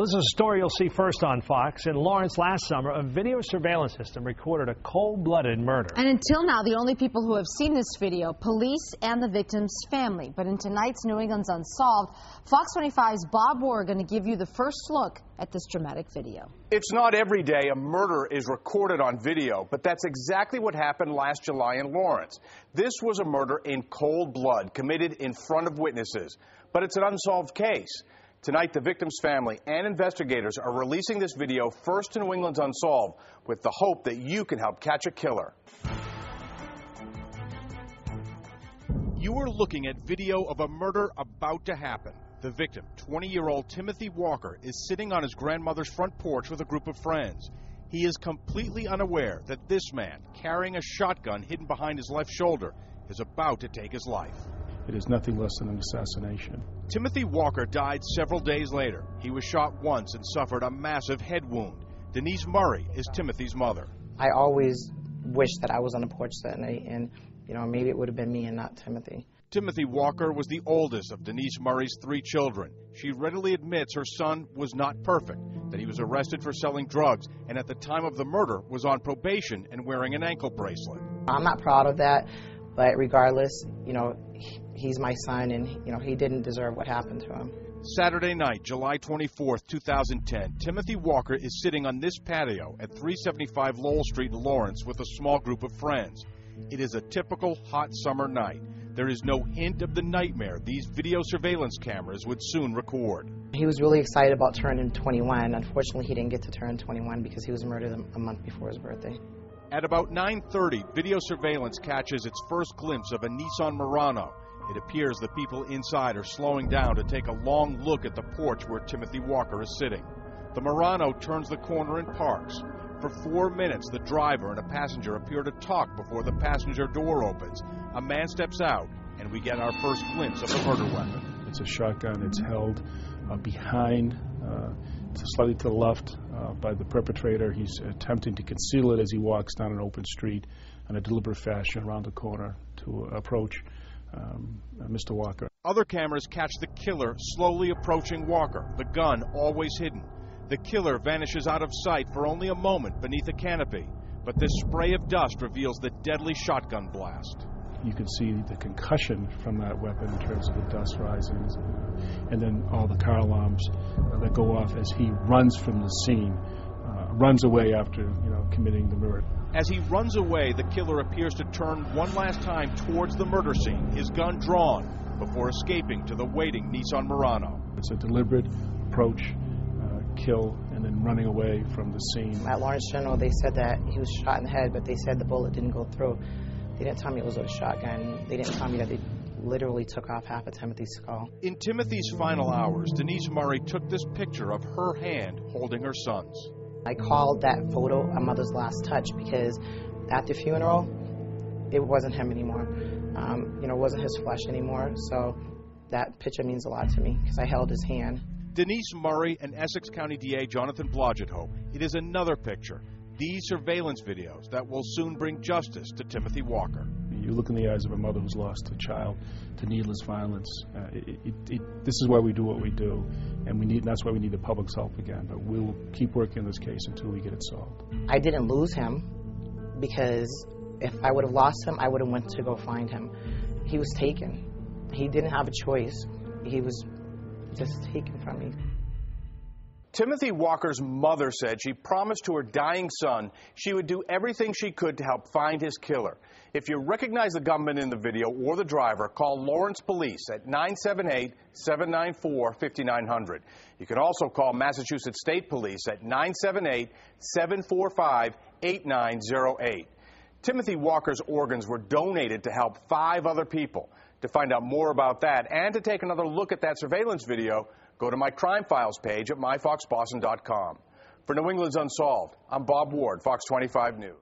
Well, this is a story you'll see first on Fox. In Lawrence last summer, a video surveillance system recorded a cold-blooded murder. And until now, the only people who have seen this video, police and the victim's family. But in tonight's New England's Unsolved, Fox 25's Bob Ward going to give you the first look at this dramatic video. It's not every day a murder is recorded on video, but that's exactly what happened last July in Lawrence. This was a murder in cold blood committed in front of witnesses, but it's an unsolved case. Tonight, the victim's family and investigators are releasing this video first in New England's Unsolved with the hope that you can help catch a killer. You are looking at video of a murder about to happen. The victim, 20 year old Timothy Walker, is sitting on his grandmother's front porch with a group of friends. He is completely unaware that this man, carrying a shotgun hidden behind his left shoulder, is about to take his life. It is nothing less than an assassination. Timothy Walker died several days later. He was shot once and suffered a massive head wound. Denise Murray is Timothy's mother. I always wish that I was on the porch that night and, you know, maybe it would have been me and not Timothy. Timothy Walker was the oldest of Denise Murray's three children. She readily admits her son was not perfect, that he was arrested for selling drugs, and at the time of the murder was on probation and wearing an ankle bracelet. I'm not proud of that. But regardless, you know, he's my son, and you know he didn't deserve what happened to him. Saturday night, July 24th, 2010, Timothy Walker is sitting on this patio at 375 Lowell Street in Lawrence with a small group of friends. It is a typical hot summer night. There is no hint of the nightmare these video surveillance cameras would soon record. He was really excited about turning 21. Unfortunately, he didn't get to turn 21 because he was murdered a month before his birthday. At about 9.30, video surveillance catches its first glimpse of a Nissan Murano. It appears the people inside are slowing down to take a long look at the porch where Timothy Walker is sitting. The Murano turns the corner and parks. For four minutes, the driver and a passenger appear to talk before the passenger door opens. A man steps out, and we get our first glimpse of the murder weapon. It's a shotgun. It's held uh, behind, uh, slightly to the left uh, by the perpetrator. He's attempting to conceal it as he walks down an open street in a deliberate fashion around the corner to approach um, uh, Mr. Walker. Other cameras catch the killer slowly approaching Walker, the gun always hidden. The killer vanishes out of sight for only a moment beneath a canopy, but this spray of dust reveals the deadly shotgun blast you can see the concussion from that weapon in terms of the dust rising, and then all the car alarms uh, that go off as he runs from the scene, uh, runs away after you know committing the murder. As he runs away, the killer appears to turn one last time towards the murder scene, his gun drawn, before escaping to the waiting Nissan Murano. It's a deliberate approach, uh, kill, and then running away from the scene. At Lawrence General, they said that he was shot in the head, but they said the bullet didn't go through. They didn't tell me it was a shotgun. They didn't tell me that they literally took off half of Timothy's skull. In Timothy's final hours, Denise Murray took this picture of her hand holding her son's. I called that photo a mother's last touch because at the funeral, it wasn't him anymore. Um, you know, it wasn't his flesh anymore. So that picture means a lot to me because I held his hand. Denise Murray and Essex County DA Jonathan Blodgett hope it is another picture these surveillance videos that will soon bring justice to Timothy Walker. You look in the eyes of a mother who's lost a child to needless violence. Uh, it, it, it, this is why we do what we do, and we need. That's why we need the public's help again. But we'll keep working on this case until we get it solved. I didn't lose him because if I would have lost him, I would have went to go find him. He was taken. He didn't have a choice. He was just taken from me. Timothy Walker's mother said she promised to her dying son she would do everything she could to help find his killer. If you recognize the gunman in the video or the driver, call Lawrence Police at 978 794 5900. You can also call Massachusetts State Police at 978 745 8908. Timothy Walker's organs were donated to help five other people. To find out more about that and to take another look at that surveillance video, Go to my crime files page at myfoxboston.com. For New England's Unsolved, I'm Bob Ward, Fox 25 News.